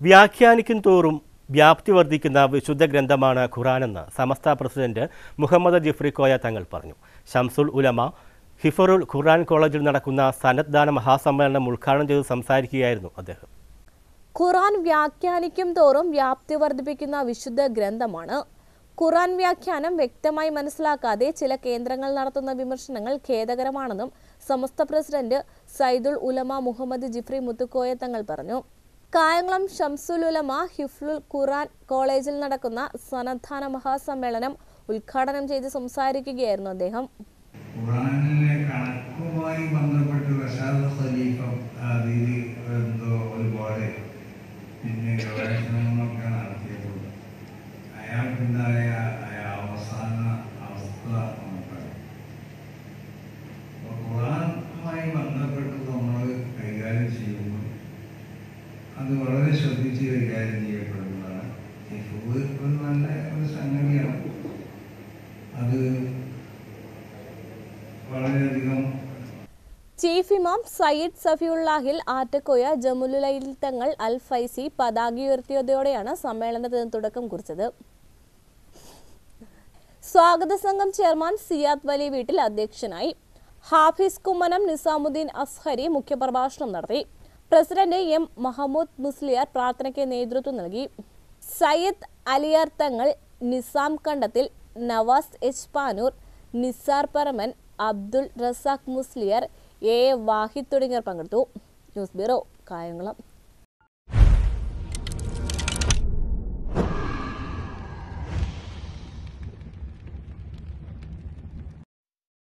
വ്യാഖ്യാനിക്കും തോറും വ്യാപ്തി വർദ്ധിക്കുന്ന വിശുദ്ധ ഗ്രന്ഥമാണ് ഖുറാനെന്ന് സമസ്ത പ്രസിഡന്റ് മുഹമ്മദ് ജിഫ്രി കോയ തങ്ങൾ പറഞ്ഞു. ഷംസുൽ ഉലമ ഹിഫറുൽ ഖുറാൻ കോളേജിൽ നടക്കുന്ന സനദ്ദാന മഹാസമ്മേളനം ഉദ്ഘാടനം ചെയ്ത് സംസാരിക്കുകയായിരുന്നു അദ്ദേഹം. ഖുറാൻ വ്യാഖ്യാനിക്കും തോറും വ്യാപ്തി വർദ്ധിപ്പിക്കുന്ന വിശുദ്ധ ഗ്രന്ഥമാണ്. ഖുറാൻ വ്യാഖ്യാനം വ്യക്തമായി മനസ്സിലാക്കാതെ ചില കേന്ദ്രങ്ങൾ നടത്തുന്ന വിമർശനങ്ങൾ ഖേദകരമാണെന്നും സമസ്ത പ്രസിഡന്റ് സൈദുൽ ഉലമ മുഹമ്മദ് ജിഫ്രി മുത്തുക്കോയ തങ്ങൾ പറഞ്ഞു. കായംകുളം ഷംസുലുലമ ഹിഫ്ലുൽ ഖുറാൻ കോളേജിൽ നടക്കുന്ന സന്നദ്ധാന മഹാസമ്മേളനം ഉദ്ഘാടനം ചെയ്ത് സംസാരിക്കുകയായിരുന്നു അദ്ദേഹം. ഖുറാനിലെ കണക്കുമായി ബന്ധപ്പെട്ട് ഒരുപാട് പിന്നെ ഗവേഷണങ്ങളൊക്കെ അത് വളരെ ശ്രദ്ധിച്ച് കൈകാര്യം ചെയ്യപ്പെടുന്നതാണ്. ഇപ്പോൾ ഒരു നല്ല ഒരു സംഗതിയാണ്. അത് വളരെയധികം ചീഫ് ഇമാം സയ്യിദ് സഫിയുള്ളാഹിൽ ആറ്റക്കോയ ജമുലുലൈൽ തങ്ങൾ അൽ ഫൈസി പതാക ഉയർത്തിയതോടെയാണ് സമ്മേളനത്തിന് തുടക്കം കുറിച്ചത്. സ്വാഗത സംഘം ചെയർമാൻ സിയാദ് വലി വീട്ടിൽ അധ്യക്ഷനായി. ഹാഫിസ് കുമ്മനം നിസാമുദ്ദീൻ അസ്ഹരി മുഖ്യപ്രഭാഷണം നടത്തി. പ്രസിഡന്റ് എം മഹമ്മൂദ് മുസ്ലിയാർ പ്രാർത്ഥനയ്ക്ക് നേതൃത്വം നൽകി. Sayyid Aliyar Thangal Nizam Kandathil Navas H Panoor Nisar Paraman Abdul Razak Musliyar A A Wahid തുടങ്ങിയവർ പങ്കെടുത്തു. News bureau Kayamkulam.